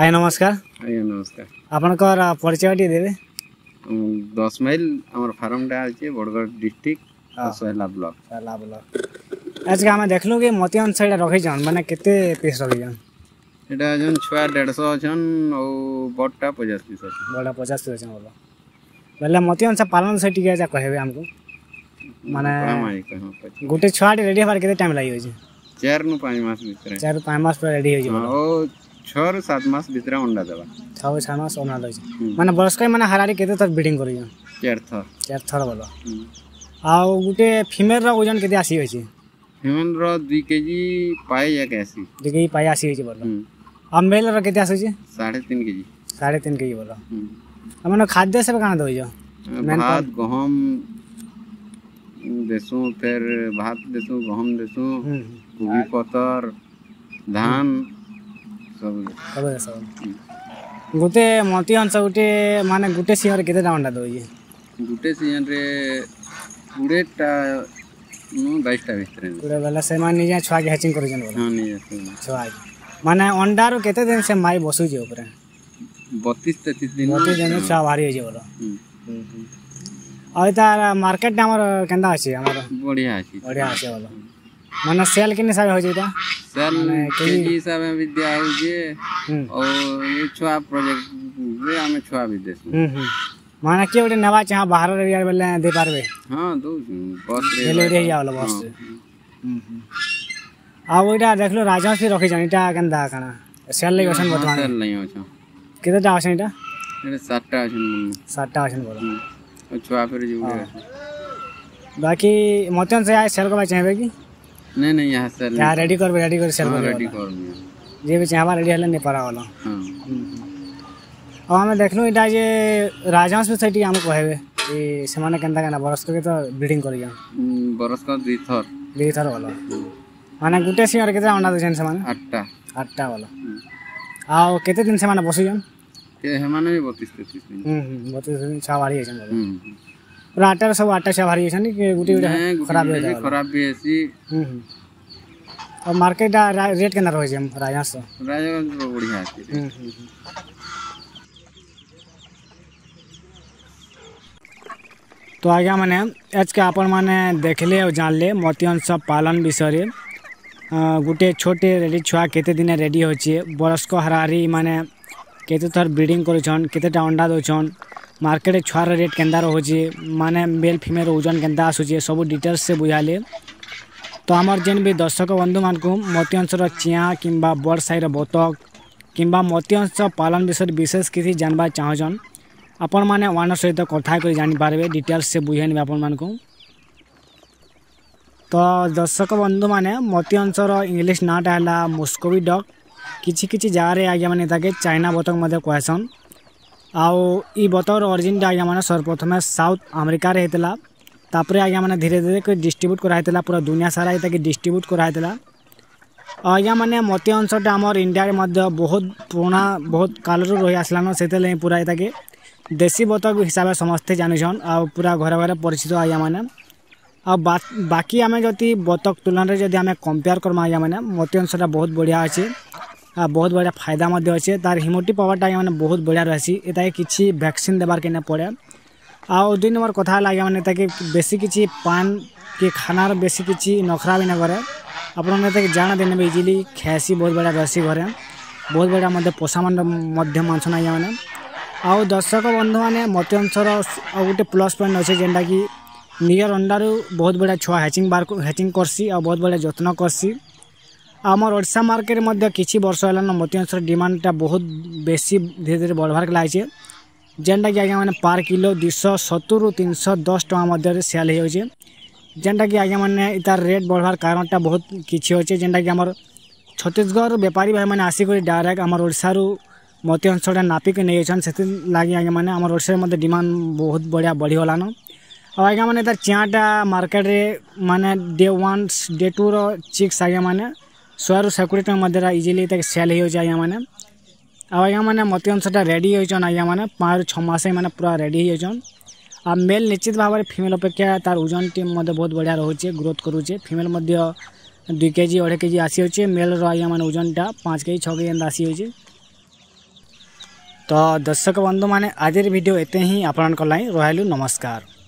ଆଜ୍ଞା ନମସ୍କାର ଆଜ୍ଞା ନମସ୍କାର ଆପଣଙ୍କର ପରିଚୟ ଟିକେ ଦେବେ ଦଶ ମାଇଲ ଆମର ଫାର୍ମଟା ଅଛି Bargarh district Sohela block Sohela block ଆଚ୍ଛା ଆମେ ଦେଖିଲୁ କି ମତି ଅନୁସାରେ ରଖିଛନ୍ ମାନେ କେତେ ପିସ୍ ରଖିଛନ୍ ଏଇଟା ଅଛନ୍ ଛୁଆ ଦେଢ଼ଶହ ଅଛନ୍ ଆଉ ବଡ଼ଟା ପଚାଶ ପିସ୍ ଅଛି ବଡ଼ଟା ପଚାଶ ପିସ୍ ଅଛନ୍ ଭଲ ବୋଲେ ମତି ଅନୁସାରେ ପାଳନ ସେ ଟିକେ ଆଚ୍ଛା କହିବେ ଆମକୁ ମାନେ ଗୋଟେ ଛୁଆଟେ ରେଡ଼ି ହେବାର କେତେ ଟାଇମ୍ ଲାଗିଯାଉଛି ଚାରିରୁ ପାଞ୍ଚ ମାସ ଭିତରେ ଚାରିରୁ ପାଞ୍ଚ ମାସ ପରେ ରେଡ଼ି ହେଇଯିବ ଆଉ ছর সাত মাস ভিতরে অন্ডা দেবা ছয় সাত মাস অন্ডা লইছে মানে বয়স্কাই মানে হারারি কেতে তার ব্রিডিং করি চার থর চার থর বল আও গুটে ফিমেল র ওজন কেতে আসি হইছে ফিমেল র 2 কেজি পাই 180 2 কেজি পাই 80 হইছে বল আর মেল র কেতে আসছে 3.5 কেজি 3.5 কেজি বল মানে খাদ্য হিসাবে কানা দইছ ভাত গহম দেসু ফের ভাত দেসু গহম দেসু কোবি পতর ধান गुटे मती अंश गुटे माने गुटे सिंह रे केते डाउनडा दो गुटे सिंह रे पूरे टा नु 22 टा भीतर पूरे वाला से माने जे छवा के हैचिंग कर जन हां नी छवा माने अंडा रो केते दिन से माई बसु जे ऊपर 32 33 दिन मते जने छवा भारी हो जे बोला हम्म हम्म आ इतार मार्केट ने हमर केंदा आसी हमर बढ़िया आसी बढ़िया आसी बोला ମାନେ ସେଲ୍ କିନି ହିସାବ ହେଉଛି ଏଇଟା ସେଲ୍ କେଜି ହିସାବ ବି ଦିଆ ହେଉଛି ଆଉ ଏ ଛୁଆ ପ୍ରୋଜେକ୍ଟରେ ଆମେ ଛୁଆ ବି ଦେସୁ ମାନେ କିଏ ଗୋଟେ ନେବା ଚାହା ବାହାରରେ ଇଆଡ଼େ ବେଲେ ଦେଇପାରିବେ ହଁ ଦେଉଛୁ ବସ୍ରେ ଡେଲିଭରି ହେଇଯାବଲେ ବସ୍ରେ ଆଉ ଏଇଟା ଦେଖିଲୁ ରାଜହଂସ ବି ରଖିଛନ୍ ଏଇଟା କେନ୍ତା କାଣା ସେଲ୍ ଲାଗି ଅଛନ୍ ବର୍ତ୍ତମାନ ସେଲ୍ ଲାଗି ଅଛନ୍ କେତେଟା ଅଛନ୍ ଏଇଟା ଏଇଟା ସାତଟା ଅଛନ୍ ସାତଟା ଅଛନ୍ ବୋଲ ଛୁଆ ଫେରେ ଯିବୁ ବାକି ମୋତେ ସେୟା ସେଲ୍ କରିବା ଚାହିଁବେ କି नहीं नहीं यहाँ सर यहाँ रेडी कर रेडी कर सर रेडी हाँ, कर जे बीच हमारा रेडी हल नेपाल वाला और हाँ। हमें देखलू इटा जे राजहंस सोसाइटी हमको कहबे ए सेमाने केनता केना बरस के तो बिल्डिंग करिया हम्म, बरस का दुई थर दुई थर वाला माने गुटे सियर केते अंडा देछन सेमाने आठटा आठटा वाला हम्म। आओ केते दिन सेमाने बसियन के हेमाने 32 33 हम्म 32 छावाड़ी आछन वाला हम्म রাটার সব আটা সব হারিয়েছে নাকি গুটি গুটি খারাপ হয়ে যায় খারাপ হয়েছি হুম হুম और मार्केट रेट केना रहे राजा से तो बढ़िया हम्म, हम्म, हम्म। तो आज्ञा मैंने आज के अपन मैंने देखले और जानले मोतियन सब पालन विषय गोटे छोटे रेडी छुआ केते दिन रेडी होचे बरस्क हाराहारी माने केते थर ब्रिडिंग करुछन केतेटा अंडा दौछन ମାର୍କେଟ୍ ଛୁଆର ରେଟ୍ କେନ୍ତା ରହୁଛେ ମାନେ ମେଲ୍ ଫିମେଲ୍ ଓଜନ କେନ୍ତା ଆସୁଛେ ସବୁ ଡିଟେଲ୍ସରେ ବୁଝାଲେ ତ ଆମର ଯେନ୍ ବି ଦର୍ଶକ ବନ୍ଧୁମାନଙ୍କୁ ମତି ଅଂଶର ଚିଆଁ କିମ୍ବା ବଡ଼ ସାହିର ବତକ କିମ୍ବା ମତି ଅଂଶ ପାଳନ ବିଷୟରେ ବିଶେଷ କିଛି ଜାଣିବା ଚାହୁଁଛନ୍ ଆପଣମାନେ ୱାନର ସହିତ କଥା କରି ଜାଣିପାରିବେ ଡିଟେଲ୍ସରେ ବୁଝେଇ ନେବେ ଆପଣମାନଙ୍କୁ ତ ଦର୍ଶକ ବନ୍ଧୁମାନେ ମତି ଅଂଶର ଇଂଲିଶ ନାଁଟା ହେଲା ମୁସ୍କୋବି ଡକ୍ କିଛି କିଛି ଜାଗାରେ ଆଜ୍ଞା ମାନେ ତାକେ ଚାଇନା ବତକ ମଧ୍ୟ କୁହାସନ୍ ଆଉ ଇ ବତର ଅରିଜିନ୍ଟା ଆଜ୍ଞାମାନେ ସର୍ବପ୍ରଥମେ ସାଉଥ୍ ଆମେରିକାରେ ହେଇଥିଲା ତାପରେ ଆଜ୍ଞାମାନେ ଧୀରେ ଧୀରେ କରି ଡିଷ୍ଟ୍ରିବ୍ୟୁଟ୍ କରାହେଇଥିଲା ପୁରା ଦୁନିଆ ସାରା ଏଇଟାକି ଡିଷ୍ଟ୍ରିବ୍ୟୁଟ୍ କରାହେଇଥିଲା ଆଉ ଆଜ୍ଞାମାନେ ମତି ଅଂଶଟା ଆମର ଇଣ୍ଡିଆରେ ମଧ୍ୟ ବହୁତ ପୁରୁଣା ବହୁତ କାଳରୁ ରହି ଆସିଲାନ ସେଥିଲାଗି ପୁରା ଏଇଟାକି ଦେଶୀ ବତକ ହିସାବରେ ସମସ୍ତେ ଜାଣିଛନ୍ ଆଉ ପୁରା ଘରେ ଘରେ ପରିଚିତ ଆଜ୍ଞାମାନେ ଆଉ ବାକି ଆମେ ଯଦି ବତକ ତୁଳନାରେ ଯଦି ଆମେ କମ୍ପେୟାର କରମା ଆଜ୍ଞାମାନେ ମତି ଅଂଶଟା ବହୁତ ବଢ଼ିଆ ଅଛି बहुत बढ़िया फायदा अच्छे तार हिमोटी पावरटा आज्ञा मैंने बहुत बढ़िया रही एटाके किसी भैक्सीन देवार के नहीं पड़े आउ दुई नंबर कथा है आज्ञा मैंने ताकि बेसी किसी पान कि खानार बेसी किसी नखरा भी ना करे আপনার তাকে জানা দেন নেবে ইজিলি খেয়েছি বহুত বড় রসি ঘরে বহুত বড় আমাদের পোষা মান মধ্যে মাংস নাই মানে আউ দর্শক বন্ধু মানে মতো অংশর গোটে প্লস পয়েন্ট অছে যেটা কি নিজের অন্ডারু বহুত বড় ছুয়া হ্যাচিং বার হ্যাচিং করছি আউ বহুত বড় যত্ন করছি আমার ওড়শা মার্কেটে মধ্যে কিছু বর্ষ হল মতিয়ংশর ডিমান্ডটা বহুত বেশি ধীরে ধীরে বড়বার লাগছে যেটাকি আজ্ঞা মানে পার কিলো দুইশ সতুরু তিনশ দশ টাকা মধ্যে সেল হয়ে যাচ্ছে যেটাকি আজ্ঞা মানে তার রেট বড়বার কারণটা বহুত কিছু অছে যেটাকি আমার ছত্তিশগড় বেপারী ভাই মানে আসিকি ডাইরেক্ট আমার ওড়শার মতিয়ংশটা নাপিকে নিয়ে যাচ্ছেন সেগে আজ্ঞা মানে আমার ওড়শার মধ্যে ডিমান্ড বহুত বড়িয়া বড়িগলান ଆଉ ଆଜ୍ଞା ମାନେ ତାର ଚିଆଁଟା ମାର୍କେଟରେ ମାନେ day one day tour chicks ଆଜ୍ଞା ମାନେ ଶହେରୁ ଶହେ କୋଡ଼ିଏ ଟଙ୍କା ମଧ୍ୟରେ ଇଜିଲି ତାକୁ ସେଲ୍ ହେଇଯାଉଛି ଆଜ୍ଞାମାନେ ଆଉ ଆଜ୍ଞାମାନେ ମତେ ଅନୁସାରେ ରେଡ଼ି ହେଇଯାଉଛନ୍ ଆଜ୍ଞାମାନେ ପାଞ୍ଚରୁ ଛଅ ମାସ ଏମାନେ ପୁରା ରେଡ଼ି ହେଇଯାଉଛନ୍ ଆଉ ମେଲ୍ ନିଶ୍ଚିତ ଭାବରେ ଫିମେଲ୍ ଅପେକ୍ଷା ତାର ଓଜନଟି ମଧ୍ୟ ବହୁତ ବଢ଼ିଆ ରହୁଛି ଗ୍ରୋଥ୍ କରୁଛି ଫିମେଲ୍ ମଧ୍ୟ ଦୁଇ କେଜି ଅଢ଼େଇ କେଜି ଆସିଯାଉଛି ମେଲ୍ର ଆଜ୍ଞାମାନେ ଓଜନଟା ପାଞ୍ଚ କେଜି ଛଅ କେଜି ଏମିତି ଆସିଯାଉଛି ତ ଦର୍ଶକ ବନ୍ଧୁମାନେ ଆଜିର ଭିଡ଼ିଓ ଏତେ ହିଁ ଆପଣଙ୍କ ଲାଗି ରହିଲୁ ନମସ୍କାର